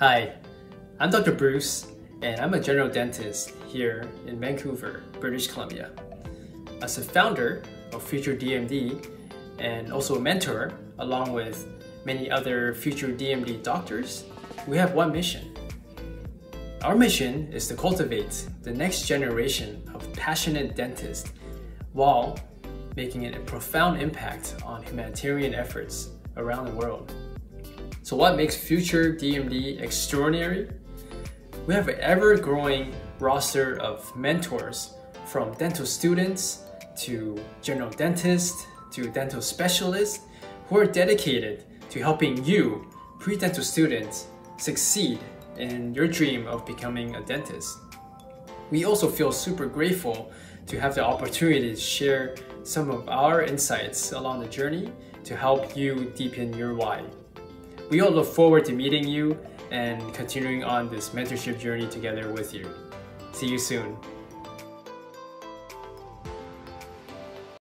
Hi, I'm Dr. Bruce, and I'm a general dentist here in Vancouver, British Columbia. As a founder of Future DMD and also a mentor, along with many other future DMD doctors, we have one mission. Our mission is to cultivate the next generation of passionate dentists while making a profound impact on humanitarian efforts around the world. So what makes Future DMD extraordinary? We have an ever-growing roster of mentors from dental students to general dentists to dental specialists who are dedicated to helping you, pre-dental students, succeed in your dream of becoming a dentist. We also feel super grateful to have the opportunity to share some of our insights along the journey to help you deepen your why. We all look forward to meeting you and continuing on this mentorship journey together with you. See you soon.